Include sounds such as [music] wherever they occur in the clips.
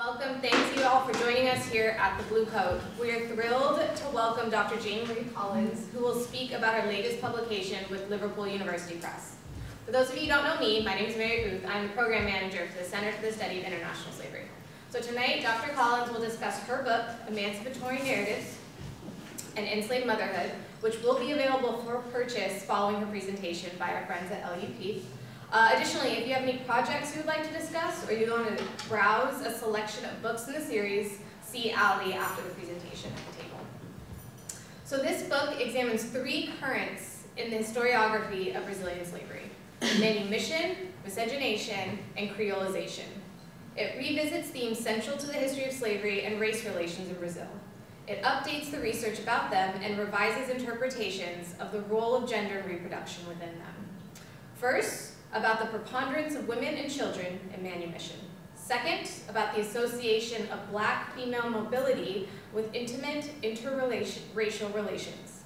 Welcome. Thank you all for joining us here at the Bluecoat. We are thrilled to welcome Dr. Jane Marie Collins, who will speak about her latest publication with Liverpool University Press. For those of you who don't know me, my name is Mary Ruth. I'm the program manager for the Center for the Study of International Slavery. So tonight, Dr. Collins will discuss her book, Emancipatory Narratives and Enslaved Motherhood, which will be available for purchase following her presentation by our friends at LUP. Uh, additionally, if you have any projects you would like to discuss or you want to browse a selection of books in the series, see Ali after the presentation at the table. So this book examines three currents in the historiography of Brazilian slavery, manumission, miscegenation, and creolization. It revisits themes central to the history of slavery and race relations in Brazil. It updates the research about them and revises interpretations of the role of gender and reproduction within them. First, about the preponderance of women and children in manumission. Second, about the association of black female mobility with intimate interracial relations.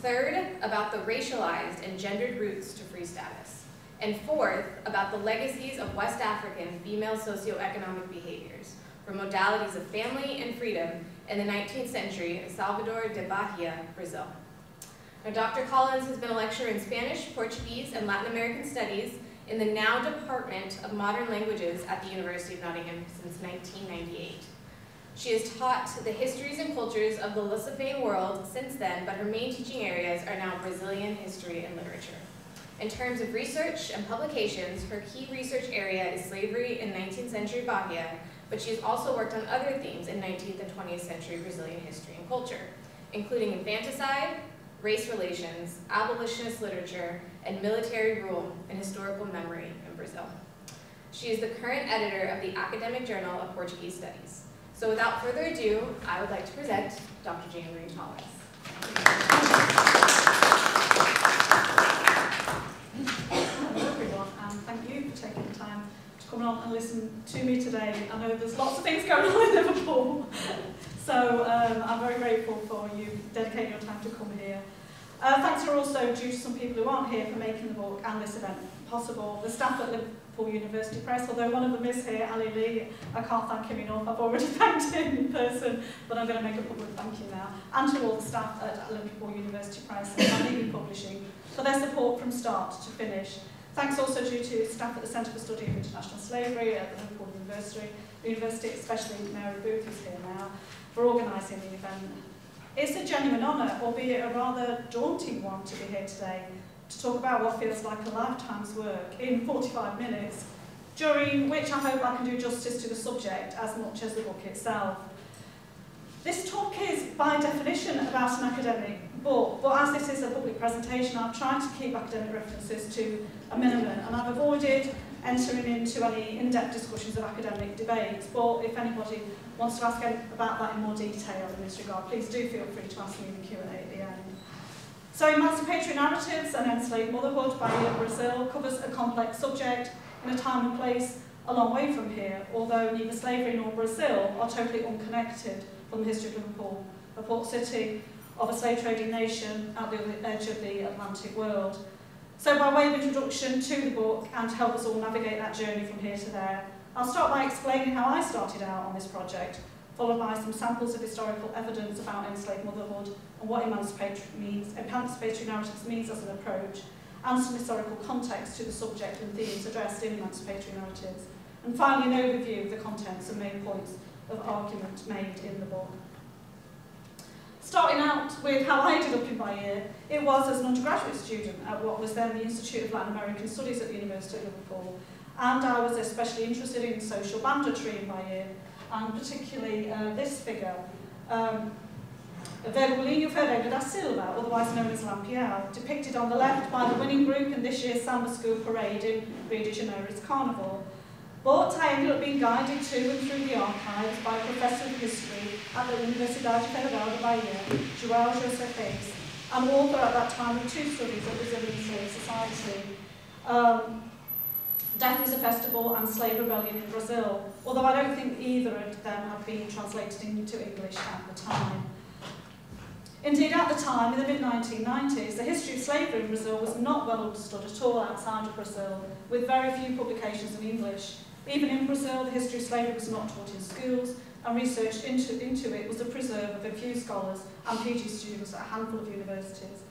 Third, about the racialized and gendered routes to free status. And fourth, about the legacies of West African female socioeconomic behaviors for modalities of family and freedom in the 19th century in Salvador de Bahia, Brazil. Now, Dr. Collins has been a lecturer in Spanish, Portuguese, and Latin American Studies in the now Department of Modern Languages at the University of Nottingham since 1998. She has taught the histories and cultures of the Lusophone world since then, but her main teaching areas are now Brazilian history and literature. In terms of research and publications, her key research area is slavery in 19th century Bahia, but she has also worked on other themes in 19th and 20th century Brazilian history and culture, including infanticide, race relations, abolitionist literature, and military rule and historical memory in Brazil. She is the current editor of the Academic Journal of Portuguese Studies. So without further ado, I would like to present Dr. Jane Marie Collins. Hello everyone, um, and thank you for taking the time to come along and listen to me today. I know there's lots of things going on in Liverpool, so um, I'm very grateful for you dedicating your time to come here. Uh, thanks are also due to some people who aren't here for making the book and this event possible. The staff at Liverpool University Press, although one of them is here, Ali Lee, I can't thank him enough. I've already [laughs] thanked him in person, but I'm going to make a public thank you now. And to all the staff at Liverpool University Press and Manini Publishing for their support from start to finish. Thanks also due to staff at the Centre for Study of International Slavery at the Liverpool University, University especially Mary Booth, who's here now, for organising the event. It's a genuine honour, albeit a rather daunting one to be here today, to talk about what feels like a lifetime's work in 45 minutes, during which I hope I can do justice to the subject as much as the book itself. This talk is, by definition, about an academic book, but as this is a public presentation, I've tried to keep academic references to a minimum, and I've avoided entering into any in-depth discussions of academic debates, but if anybody wants to ask about that in more detail in this regard, please do feel free to ask me in the Q&A at the end. So Emancipatory Narratives and Enslaved Motherhood by Ian Brazil covers a complex subject in a time and place a long way from here, although neither slavery nor Brazil are totally unconnected from the history of Liverpool, a port city of a slave trading nation at the edge of the Atlantic world. So by way of introduction to the book and to help us all navigate that journey from here to there, I'll start by explaining how I started out on this project, followed by some samples of historical evidence about enslaved motherhood and what emancipatory, means, emancipatory narratives means as an approach, and some historical context to the subject and themes addressed in emancipatory narratives. And finally, an overview of the contents and main points of argument made in the book. Starting out with how I ended up in Bahia, it was as an undergraduate student at what was then the Institute of Latin American Studies at the University of Liverpool. And I was especially interested in social banditry in Bahia, and particularly uh, this figure, um, Virgulino Ferreira da Silva, otherwise known as Lampião, depicted on the left by the winning group in this year's Samba School Parade in Rio de Janeiro's Carnival. But I ended up being guided to and through the archives by a professor of history at the Universidade Federal de Bahia, João José Reis, and author at that time of two studies of Brazilian Slave Society. Um, Death is a Festival and Slave Rebellion in Brazil, although I don't think either of them have been translated into English at the time. Indeed, at the time, in the mid-1990s, the history of slavery in Brazil was not well understood at all outside of Brazil, with very few publications in English Even in Brazil, the history of slavery was not taught in schools, and research into, into it was the preserve of a few scholars and PG students at a handful of universities.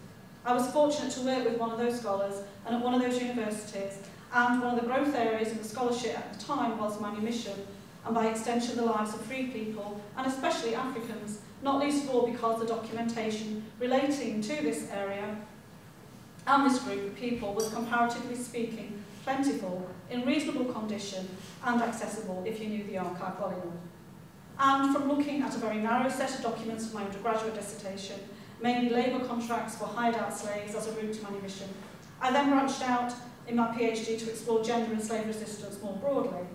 I was fortunate to work with one of those scholars and at one of those universities, and one of the growth areas in the scholarship at the time was manumission, and by extension the lives of free people, and especially Africans, not least of all because the documentation relating to this area and this group of people was comparatively speaking plentiful, in reasonable condition and accessible if you knew the archive well enough. And from looking at a very narrow set of documents for my undergraduate dissertation, mainly labour contracts for hired-out slaves as a route to manumission, I then branched out in my PhD to explore gender and slave resistance more broadly.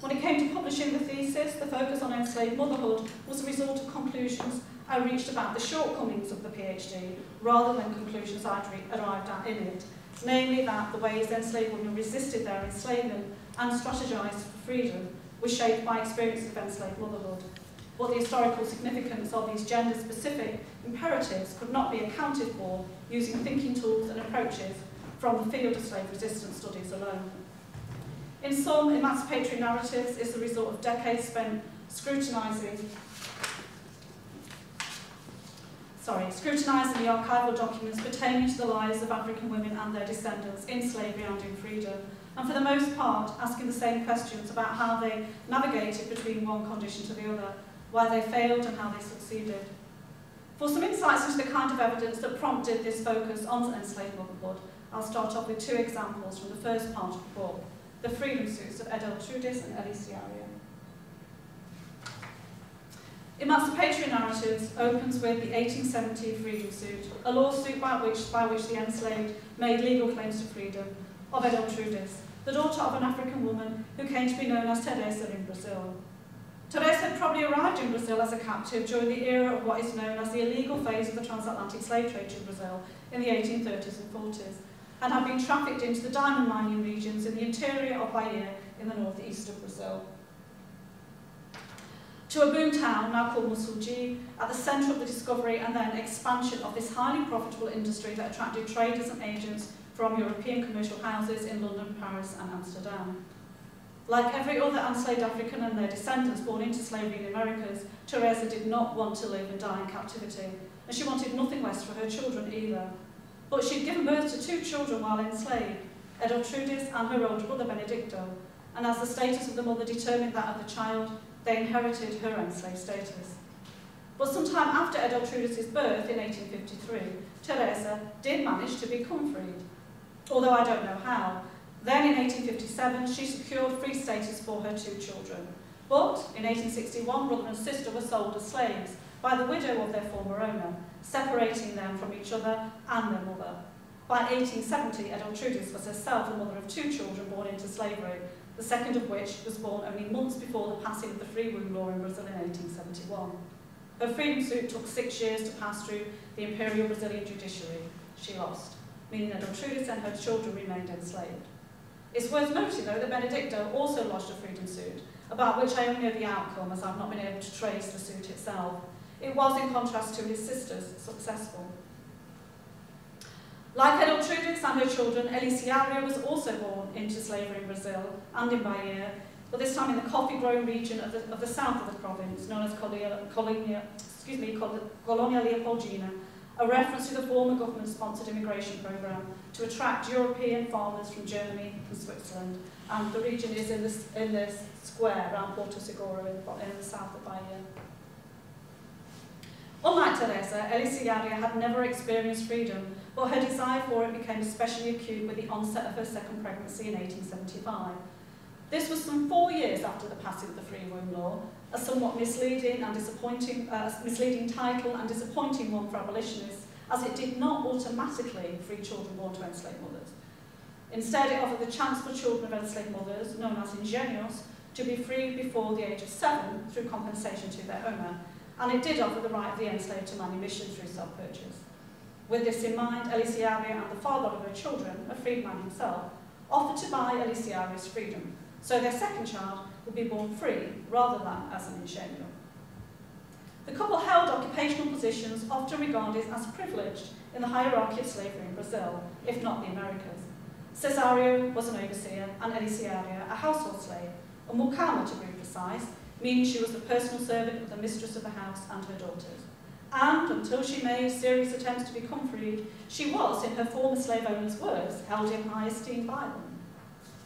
When it came to publishing the thesis, the focus on enslaved motherhood was a result of conclusions I reached about the shortcomings of the PhD rather than conclusions I'd arrived at in it, namely that the ways enslaved women resisted their enslavement and strategized for freedom was shaped by experiences of enslaved motherhood. What the historical significance of these gender-specific imperatives could not be accounted for using thinking tools and approaches from the field of slave resistance studies alone. In sum, emancipatory narratives is the result of decades spent scrutinising sorry, scrutinising the archival documents pertaining to the lives of African women and their descendants in slavery and in freedom, and for the most part asking the same questions about how they navigated between one condition to the other, why they failed and how they succeeded. For some insights into the kind of evidence that prompted this focus on enslaved motherhood, I'll start off with two examples from the first part of the book, the freedom suits of Edeltrudis and Elisiaria. Emancipatory Narratives opens with the 1870 Freedom Suit, a lawsuit by which, by which the enslaved made legal claims to freedom of Edeltrudis, the daughter of an African woman who came to be known as Teresa in Brazil. Teresa probably arrived in Brazil as a captive during the era of what is known as the illegal phase of the transatlantic slave trade in Brazil in the 1830s and 40s, and had been trafficked into the diamond mining regions in the interior of Bahia in the northeast of Brazil. To a boom town, now called Mucugê, at the centre of the discovery and then expansion of this highly profitable industry that attracted traders and agents from European commercial houses in London, Paris and Amsterdam. Like every other enslaved African and their descendants born into slavery in the Americas, Teresa did not want to live and die in captivity, and she wanted nothing less for her children either. But she'd given birth to two children while enslaved, Edeltrudis and her older brother Benedicto, and as the status of the mother determined that of the child, they inherited her enslaved status. But sometime after Edeltrudis' birth in 1853, Teresa did manage to become freed, although I don't know how. Then in 1857, she secured free status for her two children. But in 1861, brother and sister were sold as slaves by the widow of their former owner, separating them from each other and their mother. By 1870, Edeltrudis was herself the mother of two children born into slavery, the second of which was born only months before the passing of the Free Womb Law in Brazil in 1871. Her freedom suit took six years to pass through the imperial Brazilian judiciary. She lost, meaning that Gertrudis and her children remained enslaved. It's worth noting, though, that Benedicto also lodged a freedom suit, about which I only know the outcome as I've not been able to trace the suit itself. It was, in contrast to his sisters, successful. Like Edeltrudis and her children, Elisiaria was also born into slavery in Brazil and in Bahia, but this time in the coffee-growing region of the, of the south of the province, known as Colonia, excuse me, Colonia Leopoldina, a reference to the former government-sponsored immigration programme to attract European farmers from Germany and Switzerland. And the region is in this, in this square around Porto Seguro in, in the south of Bahia. Unlike Teresa, Elisiaria had never experienced freedom or her desire for it became especially acute with the onset of her second pregnancy in 1875. This was some four years after the passing of the Free Womb Law, a somewhat misleading and disappointing, uh, misleading title and disappointing one for abolitionists, as it did not automatically free children born to enslaved mothers. Instead, it offered the chance for children of enslaved mothers, known as ingenios, to be free before the age of seven through compensation to their owner, and it did offer the right of the enslaved to manumission through self-purchase. With this in mind, Elisiaria and the father of her children, a freedman himself, offered to buy Elisiaria's freedom, so their second child would be born free rather than as an ingênuo. The couple held occupational positions often regarded as privileged in the hierarchy of slavery in Brazil, if not the Americas. Cesario was an overseer and Elisiaria a household slave, a mucama to be precise, meaning she was the personal servant of the mistress of the house and her daughters. And until she made serious attempts to become freed, she was, in her former slave owners' words, held in high esteem by them.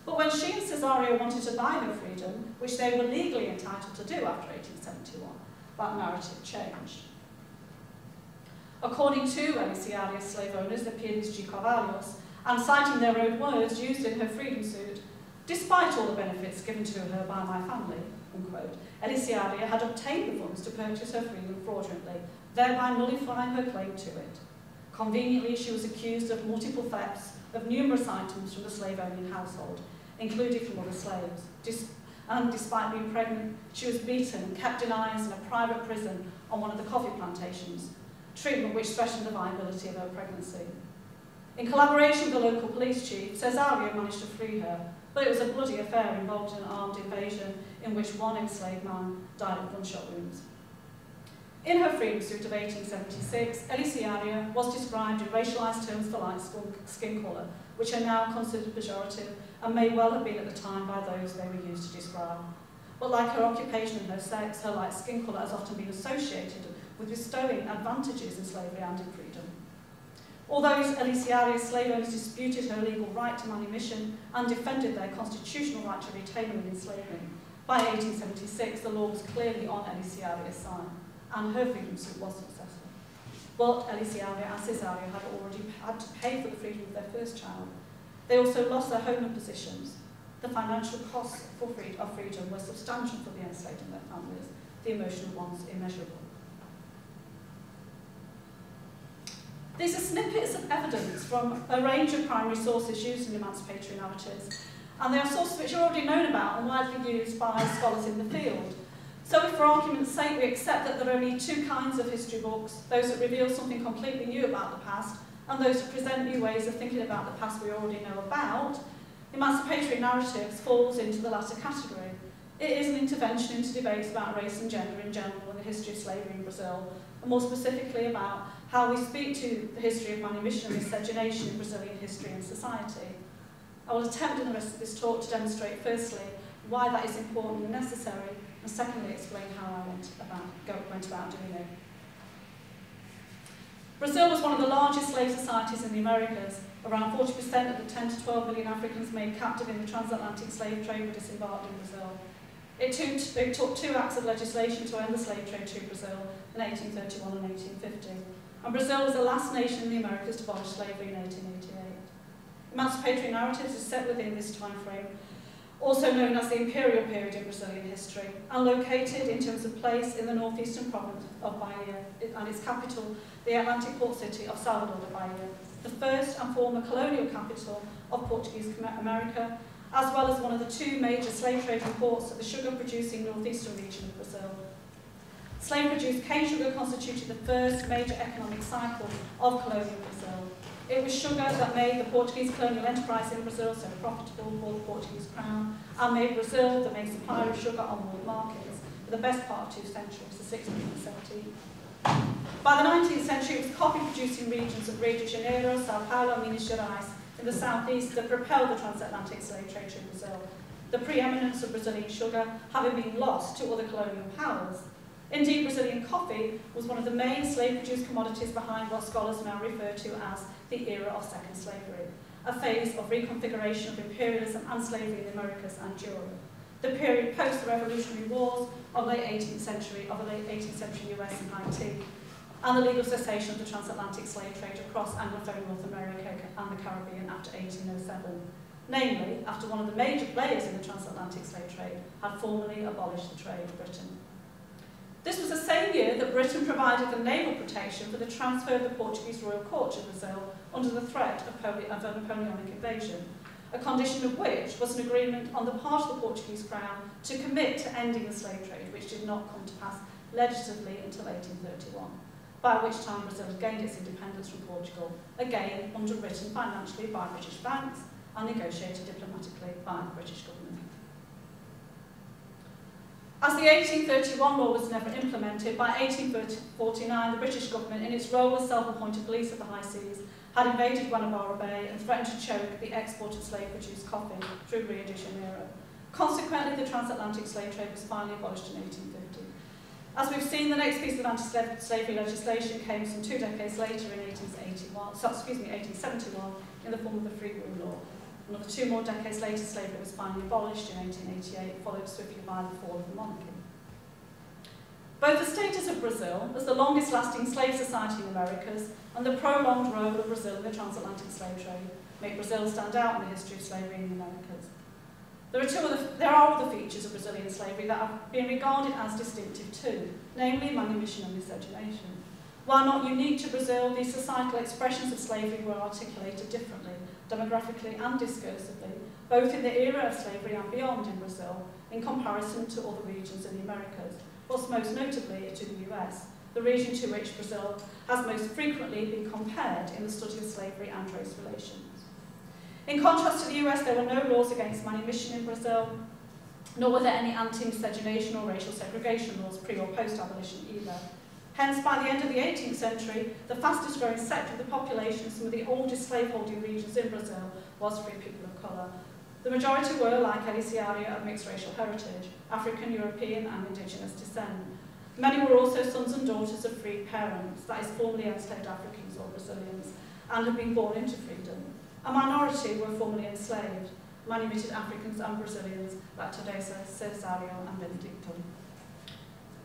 But when she and Cesario wanted to buy her freedom, which they were legally entitled to do after 1871, that narrative changed. According to Elisiaria's slave owners, the Piedis de Carvalhos, and citing their own words used in her freedom suit, despite all the benefits given to her by my family, unquote, Elisiaria had obtained the funds to purchase her freedom fraudulently, thereby nullifying her claim to it. Conveniently, she was accused of multiple thefts of numerous items from the slave-owning household, including from other slaves. Dis and despite being pregnant, she was beaten and kept in irons in a private prison on one of the coffee plantations, treatment which threatened the viability of her pregnancy. In collaboration with the local police chief, Cesario managed to free her, but it was a bloody affair involved in an armed invasion in which one enslaved man died of gunshot wounds. In her freedom suit of 1876, Elisiaria was described in racialised terms for light skin colour, which are now considered pejorative and may well have been at the time by those they were used to describe. But like her occupation and her sex, her light skin colour has often been associated with bestowing advantages in slavery and in freedom. Although Elisiaria's slave owners disputed her legal right to manumission and defended their constitutional right to retain them in enslavement, by 1876 the law was clearly on Elisiaria's side, and her freedom suit was successful. But Elisiaria and Cesario had already had to pay for the freedom of their first child, they also lost their home and positions. The financial costs for of freedom were substantial for the enslaved and their families, the emotional ones immeasurable. These are snippets of evidence from a range of primary sources used in emancipatory narratives, and they are sources which are already known about and widely used by scholars in the field. So if for argument's sake we accept that there are only two kinds of history books, those that reveal something completely new about the past and those that present new ways of thinking about the past we already know about, emancipatory narratives falls into the latter category. It is an intervention into debates about race and gender in general and the history of slavery in Brazil, and more specifically about how we speak to the history of manumission and miscegenation in Brazilian history and society. I will attempt in the rest of this talk to demonstrate firstly why that is important and necessary, and secondly explain how I went about, went about doing it. Brazil was one of the largest slave societies in the Americas. Around 40% of the 10 to 12 million Africans made captive in the transatlantic slave trade were disembarked in Brazil. It took, it took two acts of legislation to end the slave trade to Brazil in 1831 and 1850. And Brazil was the last nation in the Americas to abolish slavery in 1888. Emancipatory narratives is set within this time frame also known as the imperial period in Brazilian history, and located in terms of place in the northeastern province of Bahia and its capital, the Atlantic port city of Salvador de Bahia, the first and former colonial capital of Portuguese America, as well as one of the two major slave trading ports of the sugar-producing northeastern region of Brazil. Slave-produced cane sugar constituted the first major economic cycle of colonial Brazil, It was sugar that made the Portuguese colonial enterprise in Brazil so profitable for the Portuguese crown and made Brazil the main supplier of sugar on world markets for the best part of two centuries, the 16th and 17th. By the 19th century, it was coffee-producing regions of Rio de Janeiro, Sao Paulo, Minas Gerais in the southeast that propelled the transatlantic slave trade to Brazil. The preeminence of Brazilian sugar having been lost to other colonial powers Indeed, Brazilian coffee was one of the main slave-produced commodities behind what scholars now refer to as the era of second slavery, a phase of reconfiguration of imperialism and slavery in the Americas and Europe. The period post the Revolutionary Wars of the late 18th century, of the late 18th century US and Haiti, and the legal cessation of the transatlantic slave trade across Anglophone North America and the Caribbean after 1807. Namely, after one of the major players in the transatlantic slave trade had formally abolished the trade, Britain. This was the same year that Britain provided the naval protection for the transfer of the Portuguese royal court to Brazil under the threat of, of a Napoleonic invasion, a condition of which was an agreement on the part of the Portuguese crown to commit to ending the slave trade, which did not come to pass legislatively until 1831, by which time Brazil had gained its independence from Portugal, again underwritten financially by British banks and negotiated diplomatically by the British government. As the 1831 law was never implemented, by 1849 the British government, in its role as self-appointed police of the high seas, had invaded Guanabara Bay and threatened to choke the export of slave-produced coffee through Rio de Janeiro. Consequently, the transatlantic slave trade was finally abolished in 1850. As we've seen, the next piece of anti-slavery legislation came some two decades later in 1881, so, excuse me, 1871, in the form of the Free Womb Law. Another two more decades later, slavery was finally abolished in 1888, followed swiftly by the fall of the monarchy. Both the status of Brazil as the longest lasting slave society in the Americas and the prolonged role of Brazil in the transatlantic slave trade make Brazil stand out in the history of slavery in the Americas. There are, two other, there are other features of Brazilian slavery that have been regarded as distinctive too, namely manumission and miscegenation. While not unique to Brazil, these societal expressions of slavery were articulated differently, demographically and discursively, both in the era of slavery and beyond in Brazil, in comparison to other regions in the Americas, most notably to the US, the region to which Brazil has most frequently been compared in the study of slavery and race relations. In contrast to the US, there were no laws against manumission in Brazil, nor were there any anti-miscegenation or racial segregation laws pre or post-abolition either. Hence, by the end of the 18th century, the fastest growing sector of the population, some of the oldest slaveholding regions in Brazil, was free people of colour. The majority were, like Elisiaria, of mixed racial heritage, African, European and indigenous descent. Many were also sons and daughters of free parents, that is, formerly enslaved Africans or Brazilians, and had been born into freedom. A minority were formerly enslaved, manumitted Africans and Brazilians, like Teresa, Cesario and Benedicto.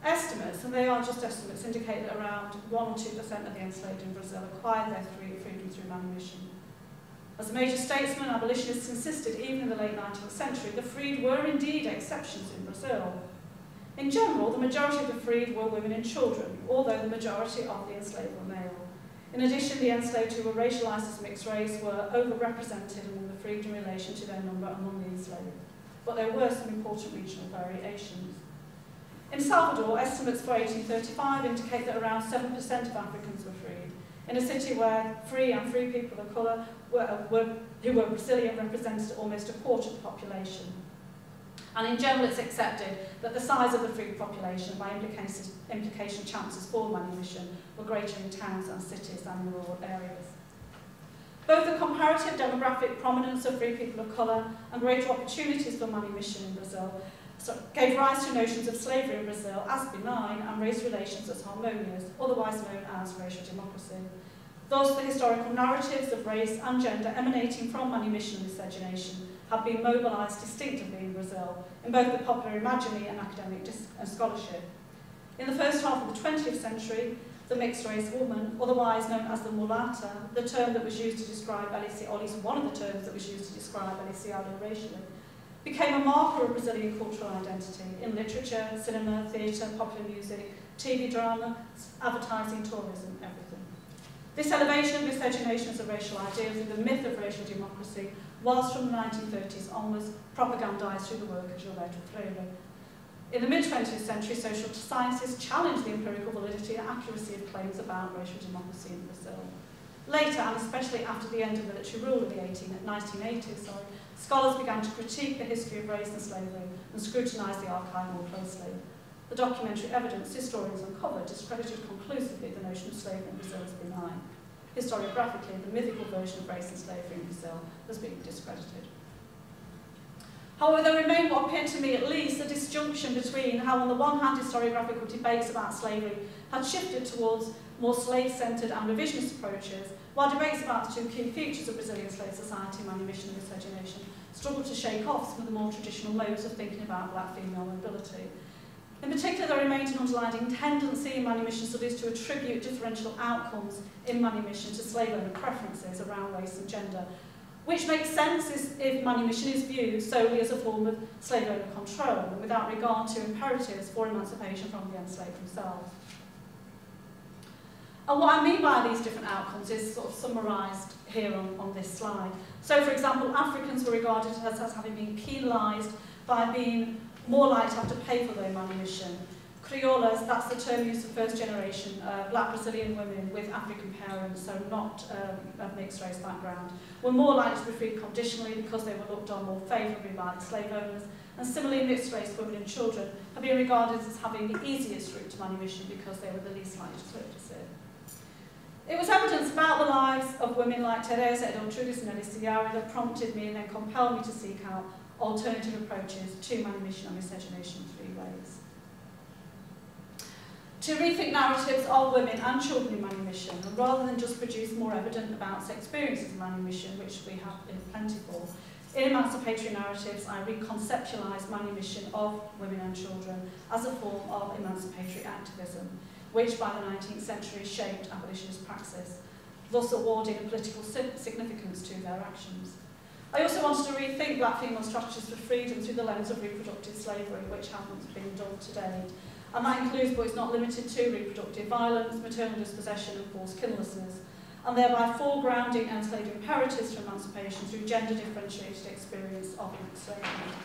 Estimates, and they are just estimates, indicate that around 1 or 2% of the enslaved in Brazil acquired their freedom through manumission. As a major statesman, abolitionists insisted, even in the late 19th century, the freed were indeed exceptions in Brazil. In general, the majority of the freed were women and children, although the majority of the enslaved were male. In addition, the enslaved who were racialized as mixed race were overrepresented among the freed in relation to their number among the enslaved. But there were some important regional variations. In Salvador, estimates for 1835 indicate that around 7% of Africans were freed, in a city where free and free people of colour were, were, who were Brazilian represented almost a quarter of the population. And in general, it's accepted that the size of the free population, by implication, implication chances for manumission, were greater in towns and cities than in rural areas. Both the comparative demographic prominence of free people of colour and greater opportunities for manumission in Brazil gave rise to notions of slavery in Brazil as benign and race relations as harmonious, otherwise known as racial democracy. Thus, the historical narratives of race and gender emanating from manumission and miscegenation have been mobilised distinctively in Brazil, in both the popular imaginary and academic and scholarship. In the first half of the 20th century, the mixed-race woman, otherwise known as the mulata, the term that was used to describe Alicia, or at least one of the terms that was used to describe Alicia racially, became a marker of Brazilian cultural identity in literature, cinema, theatre, popular music, TV drama, advertising, tourism, everything. This elevation of miscegenation as a racial idea through the myth of racial democracy was from the 1930s onwards propagandized through the work of Gilberto Freyre. In the mid-20th century, social sciences challenged the empirical validity and accuracy of claims about racial democracy in Brazil. Later, and especially after the end of military rule in the 18, 1980s, sorry, scholars began to critique the history of race and slavery and scrutinise the archive more closely. The documentary evidence historians uncovered discredited conclusively the notion of slavery in Brazil as benign. Historiographically, the mythical version of race and slavery in Brazil has been discredited. However, there remained what appeared to me at least a disjunction between how on the one hand historiographical debates about slavery had shifted towards more slave-centred and revisionist approaches, While debates about the two key features of Brazilian slave society, manumission and miscegenation, struggle to shake off some of the more traditional modes of thinking about black female mobility. In particular, there remains an underlying tendency in manumission studies to attribute differential outcomes in manumission to slave owner preferences around race and gender, which makes sense if manumission is viewed solely as a form of slave owner control without regard to imperatives for emancipation from the enslaved themselves. And what I mean by these different outcomes is sort of summarised here on, on this slide. So, for example, Africans were regarded as, as having been penalised by being more likely to have to pay for their manumission. Crioulas, that's the term used for first generation, uh, black Brazilian women with African parents, so not um, of mixed race background, were more likely to be freed conditionally because they were looked on more favourably by the slave owners. And similarly, mixed race women and children have been regarded as having the easiest route to manumission because they were the least likely to purchase it. Was evidence about the lives of women like Teresa Edeltrudis and Alicia that prompted me and then compelled me to seek out alternative approaches to manumission and miscegenation three ways. To rethink narratives of women and children in manumission, and rather than just produce more evidence about experiences of manumission, which we have in plentiful, in emancipatory narratives, I reconceptualise manumission of women and children as a form of emancipatory activism, which by the 19th century shaped abolitionist praxis, thus awarding a political significance to their actions. I also wanted to rethink black female strategies for freedom through the lens of reproductive slavery, which hasn't been done today. And that includes, but it's not limited to, reproductive violence, maternal dispossession and forced kinlessness, and thereby foregrounding enslaved imperatives for emancipation through gender differentiated experience of enslavement.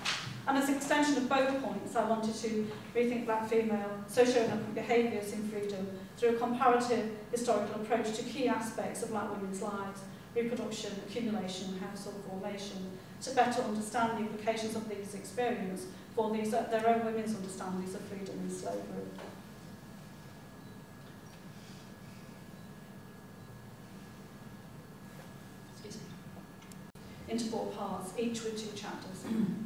And as an extension of both points, I wanted to rethink black female socio-economic behaviours in freedom through a comparative historical approach to key aspects of black women's lives, reproduction, accumulation and household formation, to better understand the implications of these experiences for these, uh, their own women's understandings of freedom and slavery. into four parts, each with two chapters. [clears throat]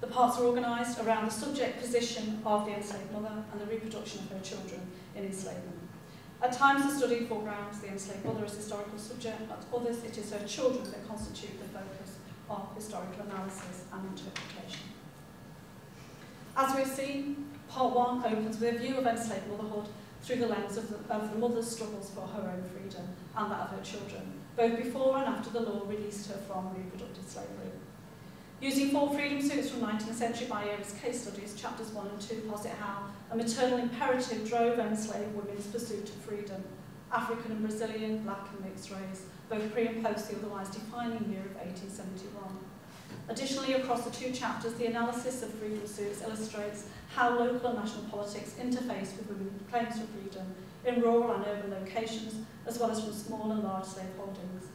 the parts are organised around the subject position of the enslaved mother and the reproduction of her children in enslavement. At times the study foregrounds the enslaved mother as historical subject, at others it is her children that constitute the focus of historical analysis and interpretation. As we've seen, part one opens with a view of enslaved motherhood through the lens of the, of the mother's struggles for her own freedom and that of her children, both before and after the law released her from reproductive slavery. Using four freedom suits from 19th century Byeris case studies, chapters 1 and 2 posit how a maternal imperative drove enslaved women's pursuit of freedom, African and Brazilian, black and mixed race, both pre and post the otherwise defining year of 1871. Additionally, across the two chapters, the analysis of freedom suits illustrates how local and national politics interface with women's claims for freedom in rural and urban locations, as well as from small and large slave holdings.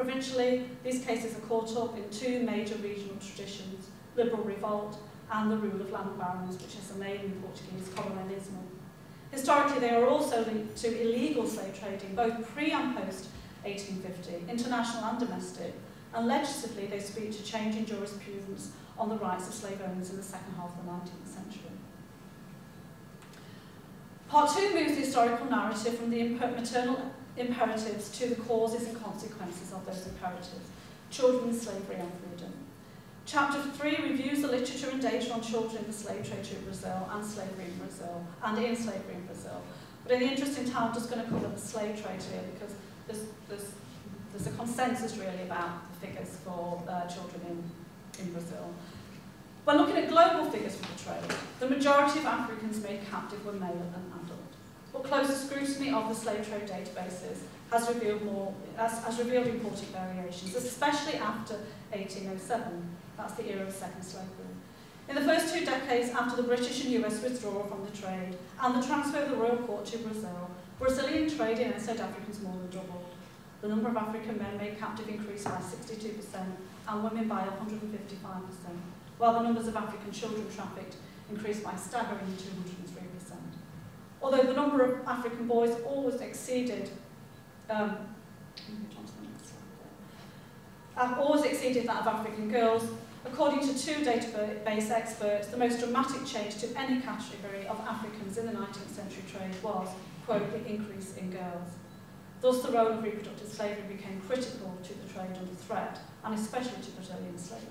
Provincially, these cases are caught up in two major regional traditions, liberal revolt and the rule of land barons, which is a name in Portuguese, coronelismo. Historically, they are also linked to illegal slave trading, both pre and post 1850, international and domestic, and legislatively they speak to change in jurisprudence on the rights of slave owners in the second half of the 19th century. Part two moves the historical narrative from the maternal imperatives to the causes and consequences of those imperatives, children, slavery and freedom. Chapter 3 reviews the literature and data on children in the slave trade to Brazil and slavery in Brazil, and in slavery in Brazil. But in the interest in time, I'm just going to cover the slave trade here because there's, there's, there's a consensus really about the figures for uh, children in, in Brazil. When looking at global figures for the trade, the majority of Africans made captive were male and But closer scrutiny of the slave trade databases has revealed more, has, has revealed important variations, especially after 1807. That's the era of second slavery. In the first two decades after the British and US withdrawal from the trade and the transfer of the royal court to Brazil, Brazilian trade in South Africans more than doubled. The number of African men made captive increased by 62% and women by 155%, while the numbers of African children trafficked increased by staggering 203%. Although the number of African boys always exceeded um, always exceeded that of African girls, According to two database experts, the most dramatic change to any category of Africans in the 19th century trade was, quote, the increase in girls. Thus, the role of reproductive slavery became critical to the trade under threat, and especially to Brazilian slavery.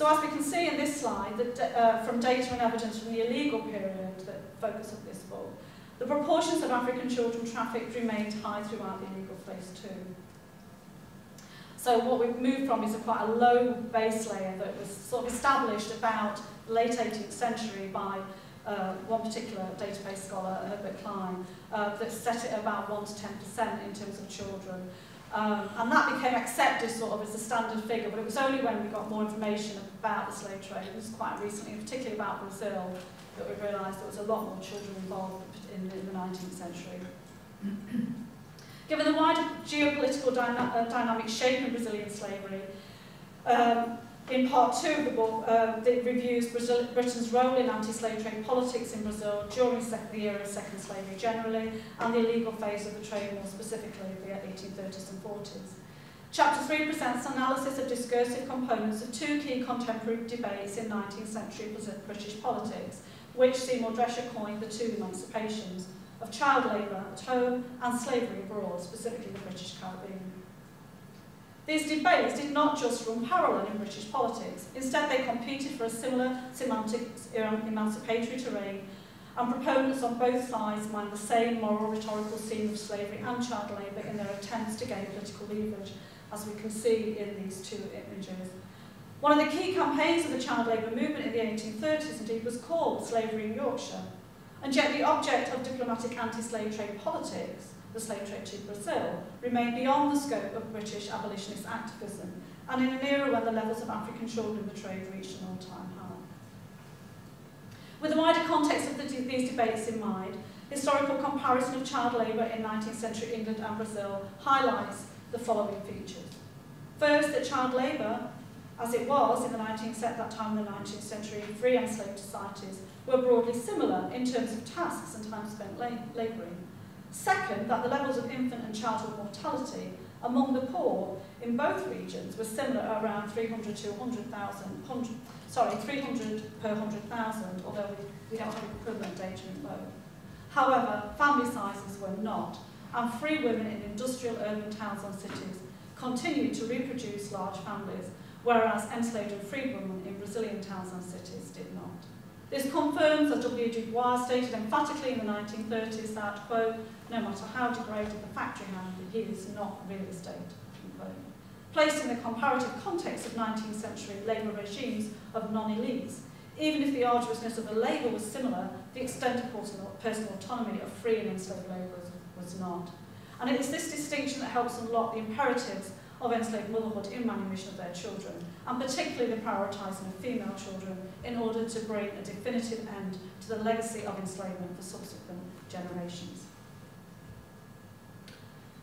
So as we can see in this slide, that, uh, from data and evidence from the illegal period that focus of this book, the proportions of African children trafficked remained high throughout the illegal phase too. So what we've moved from is a quite a low base layer that was sort of established about late 18th century by uh, one particular database scholar, Herbert Klein, uh, that set it about 1 to 10% in terms of children. Um, and that became accepted sort of as a standard figure, but it was only when we got more information about the slave trade, it was quite recently, particularly about Brazil, that we realised there was a lot more children involved in, in the 19th century. [coughs] Given the wider geopolitical dyna uh, dynamic shape of Brazilian slavery, um, in part two of the book, uh, it reviews Britain's role in anti-slave politics in Brazil during the era of second slavery generally, and the illegal phase of the trade more specifically, the 1830s and 40s. Chapter 3 presents analysis of discursive components of two key contemporary debates in 19th century British politics, which Seymour Drescher coined the two emancipations of child labour at home and slavery abroad, specifically the British Caribbean. These debates did not just run parallel in British politics, instead they competed for a similar semantic um, emancipatory terrain and proponents on both sides mined the same moral rhetorical scene of slavery and child labour in their attempts to gain political leverage, as we can see in these two images. One of the key campaigns of the child labour movement in the 1830s indeed was called Slavery in Yorkshire, and yet the object of diplomatic anti-slave trade politics, the slave trade to Brazil, remained beyond the scope of British abolitionist activism, and in an era when the levels of African children in the trade reached an all-time high. With the wider context of the, these debates in mind, historical comparison of child labour in 19th century England and Brazil highlights the following features. First, that child labour, as it was in the 19th at that time in the 19th century free enslaved societies, were broadly similar in terms of tasks and time spent labouring. Second, that the levels of infant and childhood mortality among the poor in both regions were similar around 300 to 100,000, sorry, 300 per 100,000, although we, don't have equivalent data in both. However, family sizes were not, and free women in industrial urban towns and cities continued to reproduce large families, whereas enslaved and free women in Brazilian towns and cities did not. This confirms, as W. Du Bois stated emphatically in the 1930s, that, quote, no matter how degraded the factory hand, is not real estate. Placed in the comparative context of 19th century labour regimes of non-elites, even if the arduousness of the labour was similar, the extent of personal autonomy of free and enslaved labourers was not. And it is this distinction that helps unlock the imperatives of enslaved motherhood in manumission of their children, and particularly the prioritising of female children in order to bring a definitive end to the legacy of enslavement for subsequent generations.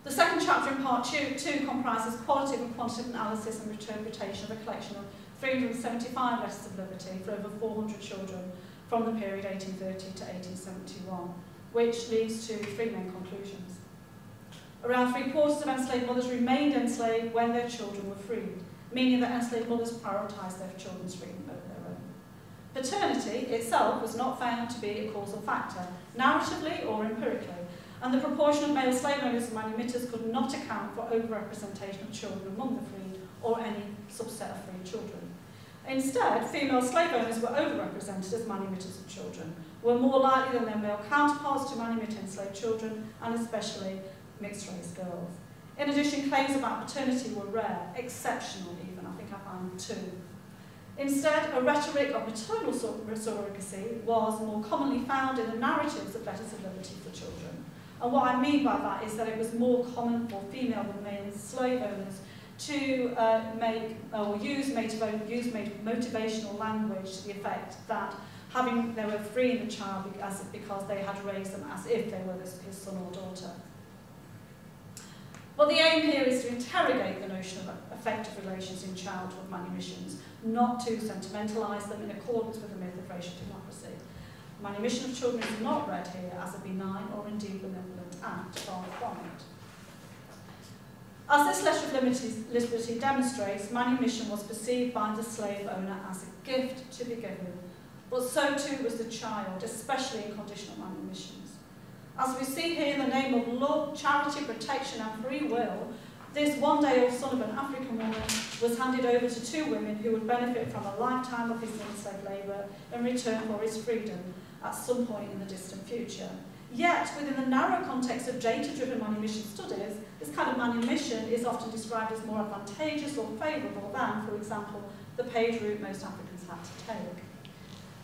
The second chapter in part two, two comprises qualitative and quantitative analysis and interpretation of a collection of 375 letters of liberty for over 400 children from the period 1830 to 1871, which leads to three main conclusions. Around three quarters of enslaved mothers remained enslaved when their children were freed, meaning that enslaved mothers prioritised their children's freedom over their own. Paternity itself was not found to be a causal factor, narratively or empirically, and the proportion of male slave owners and manumitters could not account for overrepresentation of children among the freed or any subset of freed children. Instead, female slave owners were overrepresented as manumitters of children, were more likely than their male counterparts to manumit enslaved children, and especially mixed-race girls. In addition, claims about paternity were rare, exceptional even, I think I found two. Instead, a rhetoric of maternal surrogacy was more commonly found in the narratives of letters of liberty for children. And what I mean by that is that it was more common for female than male slave owners to uh, make or use, use motivational language to the effect that having they were freeing the child because, because they had raised them as if they were his son or daughter. Well, the aim here is to interrogate the notion of affective relations in childhood manumissions, not to sentimentalise them in accordance with the myth of racial democracy. Manumission of children is not read here as a benign or indeed benevolent act, far from it. As this letter of liberty demonstrates, manumission was perceived by the slave owner as a gift to be given, but so too was the child, especially in conditional manumissions. As we see here in the name of love, charity, protection and free will, this one-day-old son of an African woman was handed over to two women who would benefit from a lifetime of his enslaved labour in return for his freedom at some point in the distant future. Yet, within the narrow context of data-driven manumission studies, this kind of manumission is often described as more advantageous or favourable than, for example, the paid route most Africans had to take.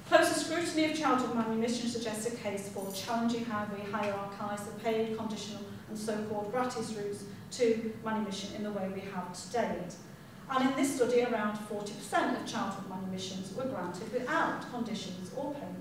Closer scrutiny of childhood manumission suggests a case for challenging how we hierarchise the paid, conditional and so-called gratis routes to manumission in the way we have to date. And in this study, around 40% of childhood manumissions were granted without conditions or payments.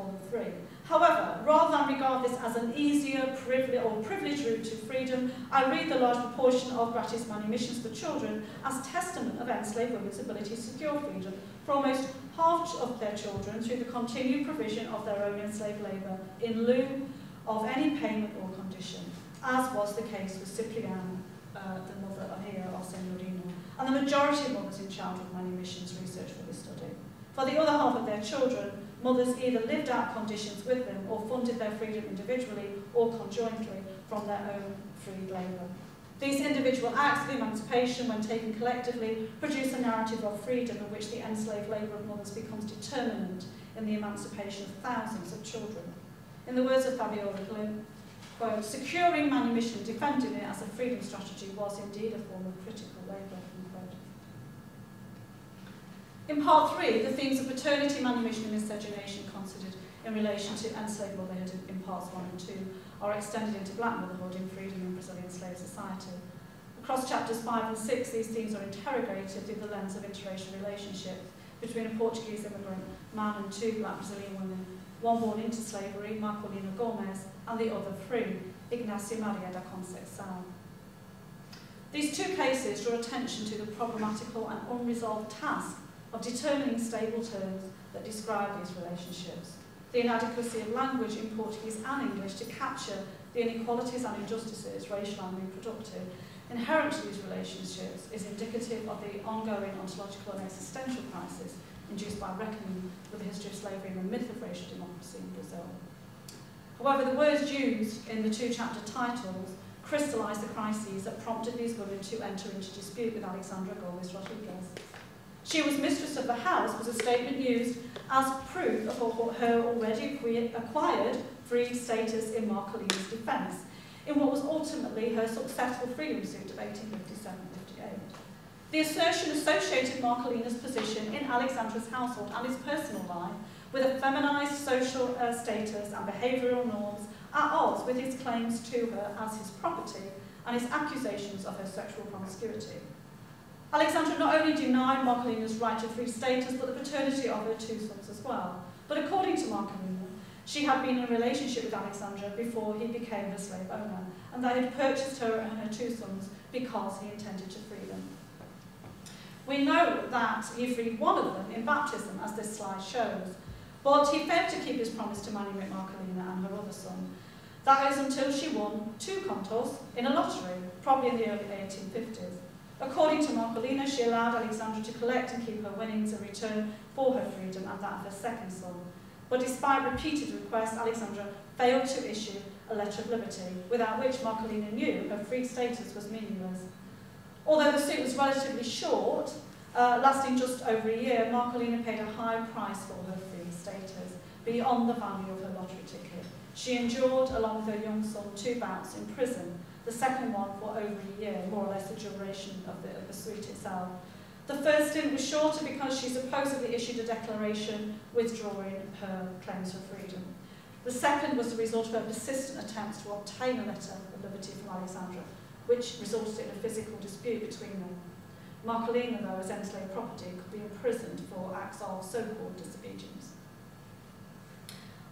We call them free. However, rather than regard this as an easier privilege or privileged route to freedom, I read the large proportion of gratis manumissions for children as testament of enslaved women's ability to secure freedom for almost half of their children through the continued provision of their own enslaved labour in lieu of any payment or condition, as was the case with Cypriana uh, the mother here of Senorino, and the majority of mothers in child childhood manumissions research for this study. For the other half of their children, Mothers either lived out conditions with them or funded their freedom individually or conjointly from their own free labour. These individual acts of emancipation, when taken collectively, produce a narrative of freedom in which the enslaved labour of mothers becomes determinant in the emancipation of thousands of children. In the words of Fabiola Glynn, quote, securing manumission and defending it as a freedom strategy was indeed a form of critical labour. In part three, the themes of paternity, manumission and miscegenation considered in relation to enslaved motherhood in parts one and two are extended into black motherhood in freedom in Brazilian slave society. Across chapters 5 and 6, these themes are interrogated through the lens of interracial relationships between a Portuguese immigrant man and two black Brazilian women, one born into slavery, Marcolina Gomez, and the other free, Ignacia Maria da Conceição. These two cases draw attention to the problematical and unresolved task of determining stable terms that describe these relationships the inadequacy of language in Portuguese and English to capture the inequalities and injustices, racial and reproductive, inherent to these relationships is indicative of the ongoing ontological and existential crisis induced by reckoning with the history of slavery and the myth of racial democracy in Brazil. However, the words used in the two chapter titles crystallise the crises that prompted these women to enter into dispute with Alexandra Gomes Rodriguez. She was mistress of the house was a statement used as proof of her already acquired free status in Marcolina's defence, in what was ultimately her successful freedom suit of 1857-58. The assertion associated Marcolina's position in Alexandra's household and his personal life with a feminised social uh, status and behavioural norms at odds with his claims to her as his property and his accusations of her sexual promiscuity. Alexandra not only denied Marcolina's right to free status, but the paternity of her two sons as well. But according to Marcolina, she had been in a relationship with Alexandra before he became her slave owner, and they had purchased her and her two sons because he intended to free them. We know that he freed one of them in baptism, as this slide shows, but he failed to keep his promise to Manumit Marcolina and her other son. That is until she won two contos in a lottery, probably in the early 1850s. According to Marcolina, she allowed Alexandra to collect and keep her winnings in return for her freedom and that of her second son. But despite repeated requests, Alexandra failed to issue a letter of liberty, without which Marcolina knew her free status was meaningless. Although the suit was relatively short, uh, lasting just over a year, Marcolina paid a high price for her free status, beyond the value of her lottery ticket. She endured, along with her young son, two bouts in prison, the second one for over a year, more or less the duration of the, of the suite itself. The first stint was shorter because she supposedly issued a declaration withdrawing her claims for freedom. The second was the result of her persistent attempts to obtain a letter of liberty from Alexandra, which resulted in a physical dispute between them. Marcolina, though, as enslaved property, could be imprisoned for acts of so-called disobedience.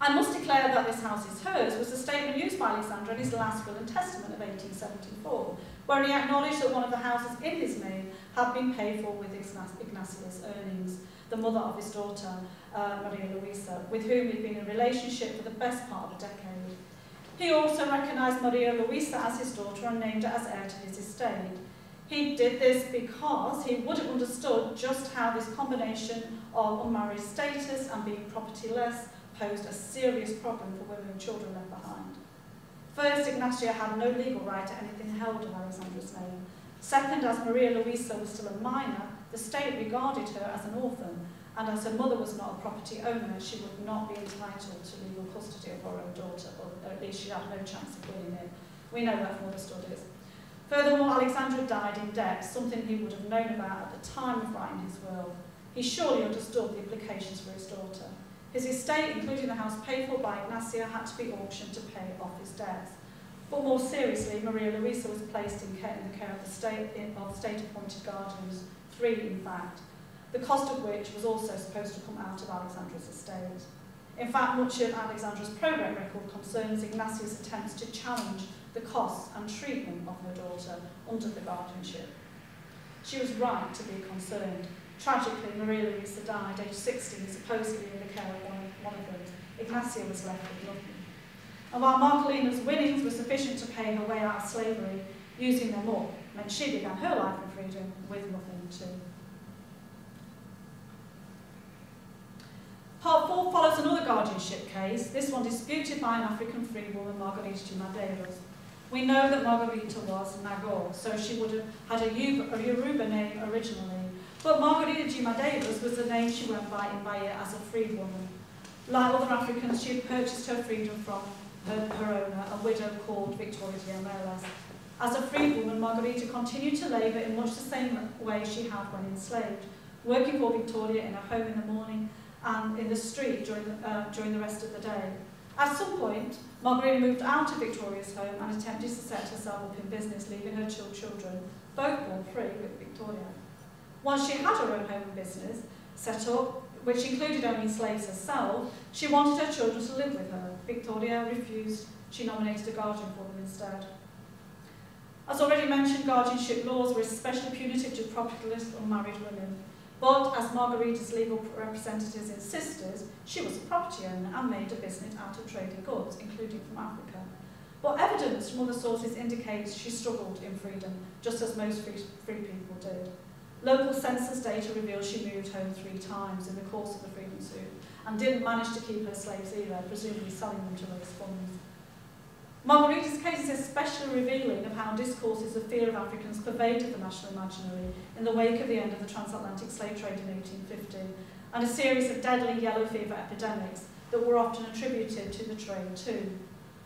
I must declare that this house is hers was a statement used by Alexander in his last will and testament of 1874, where he acknowledged that one of the houses in his name had been paid for with Ignacia's earnings, the mother of his daughter, uh, Maria Luisa, with whom he'd been in a relationship for the best part of a decade. He also recognised Maria Luisa as his daughter and named her as heir to his estate. He did this because he would have understood just how this combination of unmarried status and being propertyless posed a serious problem for women and children left behind. First, Ignacia had no legal right to anything held in Alexandra's name. Second, as Maria Luisa was still a minor, the state regarded her as an orphan, and as her mother was not a property owner, she would not be entitled to legal custody of her own daughter, or at least she had no chance of winning it. We know that from other studies. Furthermore, Alexandra died in debt, something he would have known about at the time of writing his will. He surely understood the implications for his daughter. His estate, including the house paid for by Ignacia, had to be auctioned to pay off his debts. But more seriously, Maria Luisa was placed in, care, in the care of the state, of state-appointed guardians, three in fact, the cost of which was also supposed to come out of Alexandra's estate. In fact, much of Alexandra's probate record concerns Ignacia's attempts to challenge the costs and treatment of her daughter under the guardianship. She was right to be concerned, Tragically, Maria Luisa died aged 16, supposedly in the care of one, one of them. Ignacia was left with nothing. And while Marcolina's winnings were sufficient to pay her way out of slavery, using them all meant she began her life in freedom with nothing too. Part 4 follows another guardianship case, this one disputed by an African free woman, Margarita de Medeiros. We know that Margarita was Nagô, so she would have had a Yoruba name originally, but Margarita de Medeiros was the name she went by in Bahia as a free woman. Like other Africans, she had purchased her freedom from her, her owner, a widow called Victoria de. As a free woman, Margarita continued to labour in much the same way she had when enslaved, working for Victoria in her home in the morning and in the street during the, uh, during the rest of the day. At some point, Margarita moved out of Victoria's home and attempted to set herself up in business, leaving her two children, both born free, with Victoria. Once she had her own home and business set up, which included owning slaves herself, she wanted her children to live with her. Victoria refused. She nominated a guardian for them instead. As already mentioned, guardianship laws were especially punitive to propertyless unmarried women. But as Margarita's legal representatives insisted, she was a property owner and made a business out of trading goods, including from Africa. But evidence from other sources indicates she struggled in freedom, just as most free, free people did. Local census data reveals she moved home three times in the course of the freedom suit and didn't manage to keep her slaves either, presumably selling them to raise funds. Margarita's case is especially revealing of how discourses of fear of Africans pervaded the national imaginary in the wake of the end of the transatlantic slave trade in 1850 and a series of deadly yellow fever epidemics that were often attributed to the trade too.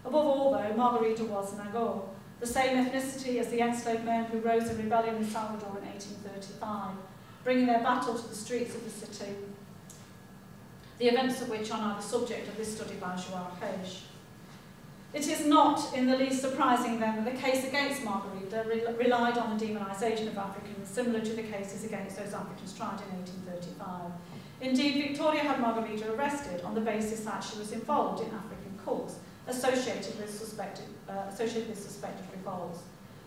Above all though, Margarita was an the same ethnicity as the enslaved men who rose in rebellion in Salvador in 1835, bringing their battle to the streets of the city, the events of which are now the subject of this study by João Reis. It is not in the least surprising then that the case against Margarita re relied on the demonisation of Africans, similar to the cases against those Africans tried in 1835. Indeed, Victoria had Margarita arrested on the basis that she was involved in African cults, associated with suspected, uh, associated with suspected revolts.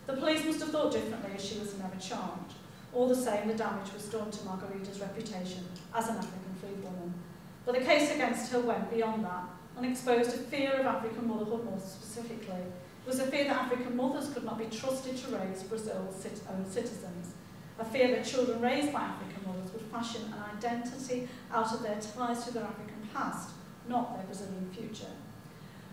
The police must have thought differently as she was never charged. All the same, the damage was done to Margarita's reputation as an African freedwoman. But the case against her went beyond that and exposed a fear of African motherhood more specifically. It was a fear that African mothers could not be trusted to raise Brazil's own citizens. A fear that children raised by African mothers would fashion an identity out of their ties to their African past, not their Brazilian future.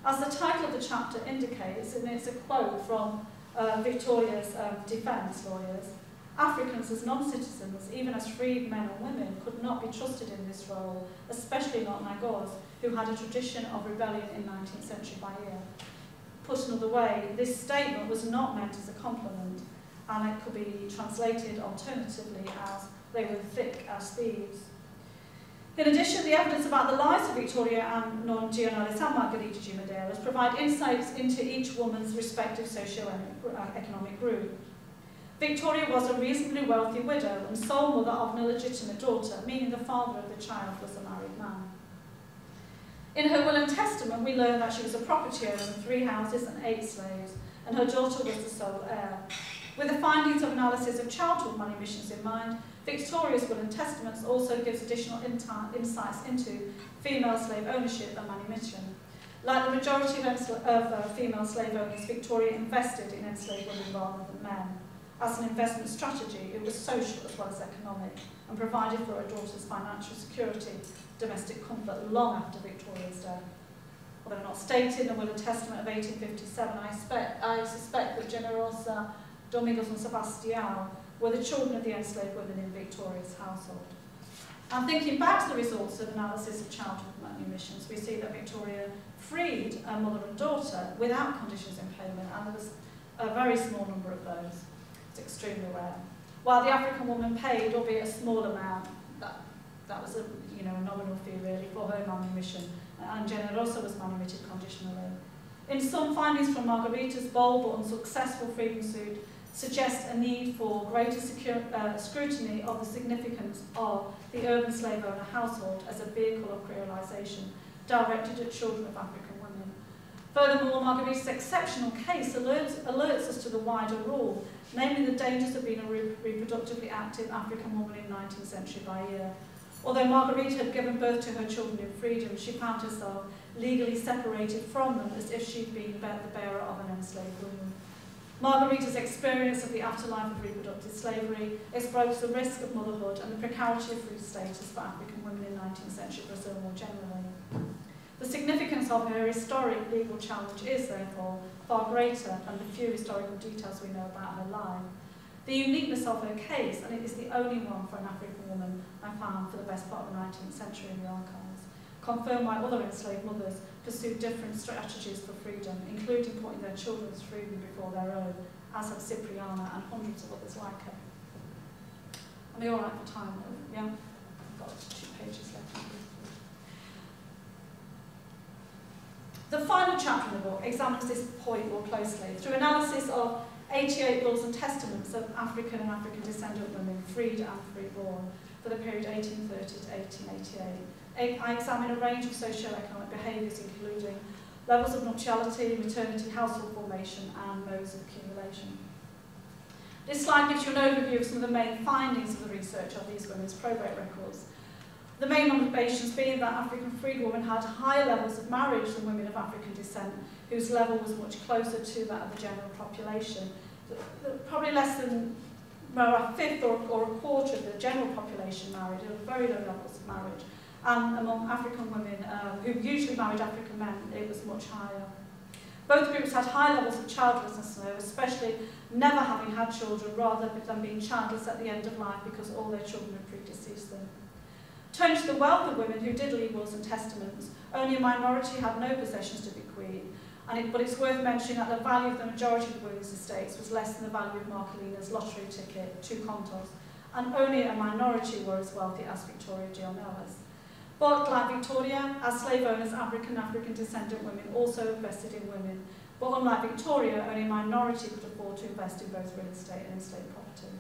As the title of the chapter indicates, and it's a quote from uh, Victoria's um, defence lawyers, Africans as non-citizens, even as freed men and women, could not be trusted in this role, especially not Nagôs, who had a tradition of rebellion in 19th century Bahia. Put another way, this statement was not meant as a compliment, and it could be translated alternatively as they were thick as thieves. In addition, the evidence about the lives of Victoria um, and Non Giornales and Margarita de provide insights into each woman's respective socio-economic group. Victoria was a reasonably wealthy widow and sole mother of an illegitimate daughter, meaning the father of the child was a married man. In her will and testament, we learn that she was a property owner of three houses and eight slaves, and her daughter was the sole heir. With the findings of analysis of childhood manumissions in mind, Victoria's will and testaments also gives additional insights into female slave ownership and manumission. Like the majority of, of uh, female slave owners, Victoria invested in enslaved women rather than men. As an investment strategy, it was social as well as economic and provided for her daughter's financial security, domestic comfort long after Victoria's death. Although not stated in the Will and Testament of 1857, I, I suspect that Generosa, Domingos and Sebastião were the children of the enslaved women in Victoria's household. And thinking back to the results of analysis of childhood manumissions, we see that Victoria freed a mother and daughter without conditions in payment, and there was a very small number of those. It's extremely rare. While the African woman paid, albeit a small amount, that, that was a, you know, a nominal fee really for her manumission, and Generosa was manumitted conditionally. In some findings from Margarita's bold but unsuccessful freedom suit, suggest a need for greater secure, uh, scrutiny of the significance of the urban slave owner household as a vehicle of creolization directed at children of African women. Furthermore, Margarita's exceptional case alerts, alerts us to the wider rule, namely the dangers of being a re reproductively active African woman in 19th century Bahia. Although Margarita had given birth to her children in freedom, she found herself legally separated from them as if she'd been the bearer of an enslaved woman. Margarita's experience of the afterlife of reproductive slavery explores the risk of motherhood and the precarity of food status for African women in 19th century Brazil more generally. The significance of her historic legal challenge is, therefore, far greater than the few historical details we know about her life. The uniqueness of her case, and it is the only one for an African woman I found for the best part of the 19th century in the archives, confirmed by other enslaved mothers pursued different strategies for freedom, including putting their children's freedom before their own, as have Cipriana and hundreds of others like her. Am I all right for time? Yeah? I've got two pages left. The final chapter in the book examines this point more closely through analysis of 88 wills and testaments of African and African descendant women, freed and freeborn, for the period 1830 to 1888. I examine a range of socio-economic behaviours, including levels of nuptiality, maternity, household formation, and modes of accumulation. This slide gives you an overview of some of the main findings of the research of these women's probate records. The main observations being that African freed women had higher levels of marriage than women of African descent, whose level was much closer to that of the general population. Probably less than a fifth or, or a quarter of the general population married, at very low levels of marriage. And among African women um, who usually married African men, it was much higher. Both groups had high levels of childlessness, though, especially never having had children rather than being childless at the end of life because all their children had predeceased them. Turning to the wealth of women who did leave wills and testaments, only a minority had no possessions to bequeath, and it, but it's worth mentioning that the value of the majority of the women's estates was less than the value of Marcolina's lottery ticket, two contos, and only a minority were as wealthy as Victoria Giornellas. But like Victoria, as slave owners, African African descendant women also invested in women, but unlike Victoria, only a minority could afford to invest in both real estate and estate property.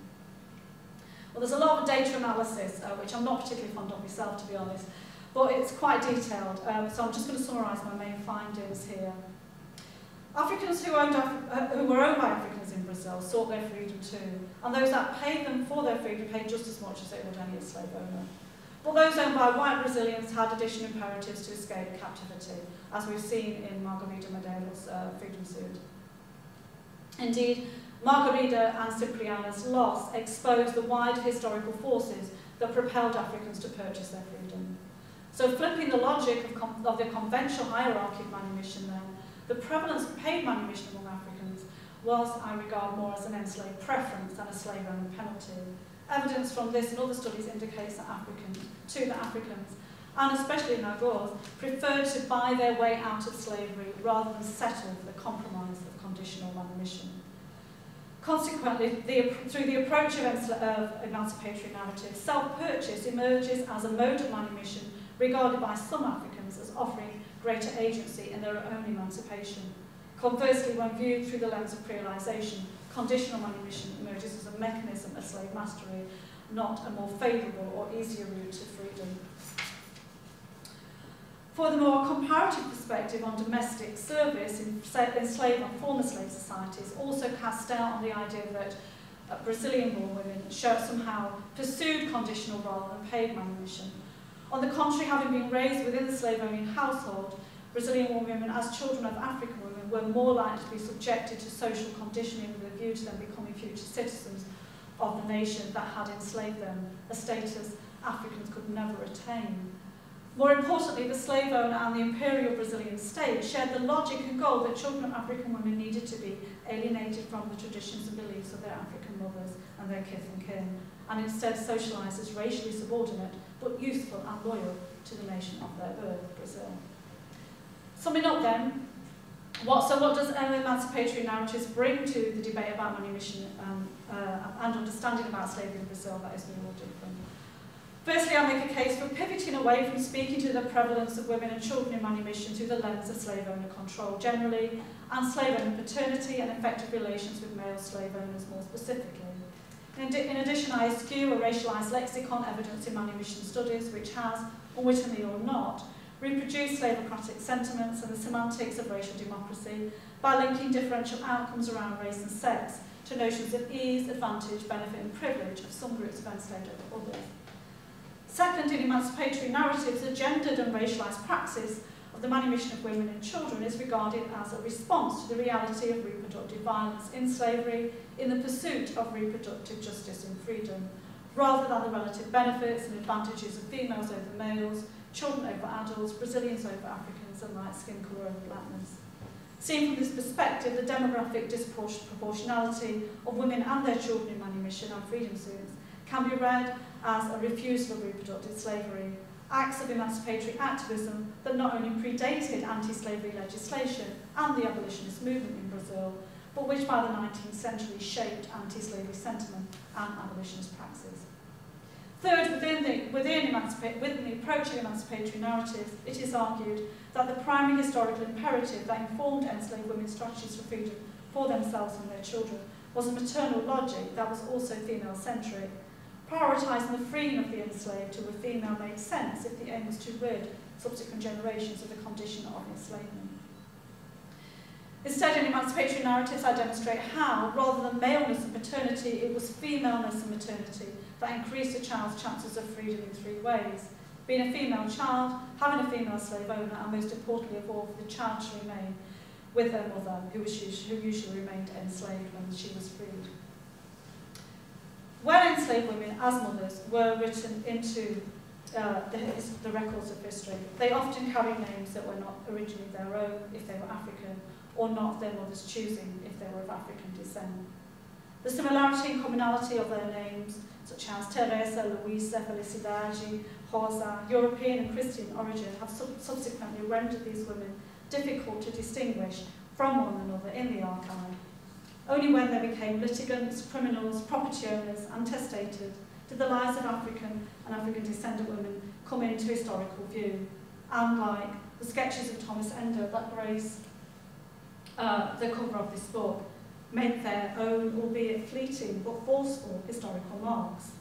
Well, there's a lot of data analysis, uh, which I'm not particularly fond of myself, to be honest, but it's quite detailed, um, so I'm just going to summarise my main findings here. Africans who, owned Af uh, who were owned by Africans in Brazil sought their freedom too, and those that paid them for their freedom paid just as much as they would any slave owner. Those owned by white Brazilians had additional imperatives to escape captivity, as we've seen in Margarida Medeiros' uh, freedom suit. Indeed, Margarida and Cipriana's loss exposed the wide historical forces that propelled Africans to purchase their freedom. So flipping the logic of, of the conventional hierarchy of manumission then, the prevalence of paid manumission among Africans was, I regard, more as an enslaved preference than a slave owner penalty. Evidence from this and other studies indicates that Africans, to the Africans, and especially in Algors, preferred to buy their way out of slavery rather than settle for the compromise of conditional manumission. Consequently, the, through the approach of, of emancipatory narrative, self-purchase emerges as a mode of manumission regarded by some Africans as offering greater agency in their own emancipation. Conversely, when viewed through the lens of creolization, conditional manumission emerges as a mechanism of slave mastery not a more favourable or easier route to freedom. For the more comparative perspective on domestic service in, slave and former slave societies also cast doubt on the idea that uh, Brazilian-born women somehow pursued conditional rather than paid manumission. On the contrary, having been raised within the slave-owning household, Brazilian born women, as children of African women, were more likely to be subjected to social conditioning with a view to them becoming future citizens of the nation that had enslaved them, a status Africans could never attain. More importantly, the slave owner and the imperial Brazilian state shared the logic and goal that children of African women needed to be alienated from the traditions and beliefs of their African mothers and their kith and kin, and instead socialised as racially subordinate but youthful and loyal to the nation of their birth, Brazil. Summing up then, What, so what does emancipatory narratives bring to the debate about money mission um, uh, and understanding about slavery in Brazil that is new or different? Firstly, I make a case for pivoting away from speaking to the prevalence of women and children in manumission through the lens of slave owner control generally, and slave owner paternity and effective relations with male slave owners more specifically. In, in addition, I eschew a racialised lexicon evidence in manumission studies, which has, unwittingly or not, reproduced slavocratic sentiments and the semantics of racial democracy by linking differential outcomes around race and sex to notions of ease, advantage, benefit and privilege of some groups of enslaved over others. Second, in emancipatory narratives, the gendered and racialised praxis of the manumission of women and children is regarded as a response to the reality of reproductive violence in slavery in the pursuit of reproductive justice and freedom, rather than the relative benefits and advantages of females over males, children over adults, Brazilians over Africans, and light skin colour over blackness. Seen from this perspective, the demographic disproportionality of women and their children in manumission and freedom suits can be read as a refusal of reproductive slavery, acts of emancipatory activism that not only predated anti-slavery legislation and the abolitionist movement in Brazil, but which by the 19th century shaped anti-slavery sentiment and abolitionist practices. Third, within the, within, within the approaching emancipatory narrative, it is argued that the primary historical imperative that informed enslaved women's strategies for freedom for themselves and their children was a maternal logic that was also female-centric, prioritising the freeing of the enslaved to a female made sense if the aim was to rid subsequent generations of the condition of enslavement. Instead, in emancipatory narratives, I demonstrate how, rather than maleness and paternity, it was femaleness and maternity that increased a child's chances of freedom in three ways. Being a female child, having a female slave owner, and most importantly of all, for the child to remain with her mother, who, was who usually remained enslaved when she was freed. When enslaved women as mothers were written into uh, the, the records of history, they often carried names that were not originally their own if they were African, or not their mother's choosing if they were of African descent. The similarity and commonality of their names, such as Teresa, Luisa, Felicidade, Rosa, European and Christian origin, have sub subsequently rendered these women difficult to distinguish from one another in the archive. Only when they became litigants, criminals, property owners and testators did the lives of African and African descendant women come into historical view. And like the sketches of Thomas Ender that grace uh, the cover of this book, made their own, albeit fleeting but forceful, historical marks.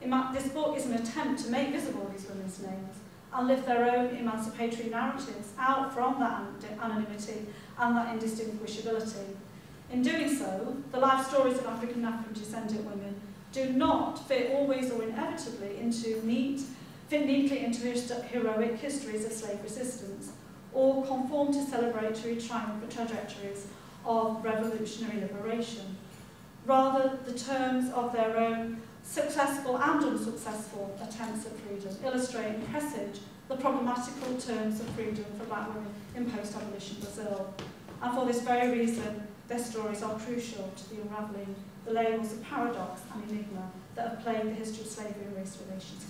In fact, this book is an attempt to make visible these women's names and lift their own emancipatory narratives out from that anonymity and that indistinguishability. In doing so, the life stories of African and African descendant women do not fit always or inevitably into neat, fit neatly into heroic histories of slave resistance, or conform to celebratory triumphant trajectories of revolutionary liberation. Rather, the terms of their own successful and unsuccessful attempts at freedom illustrate and presage the problematical terms of freedom for black women in post-abolition Brazil. And for this very reason, their stories are crucial to the unravelling the labels of paradox and enigma that have plagued the history of slavery and race relations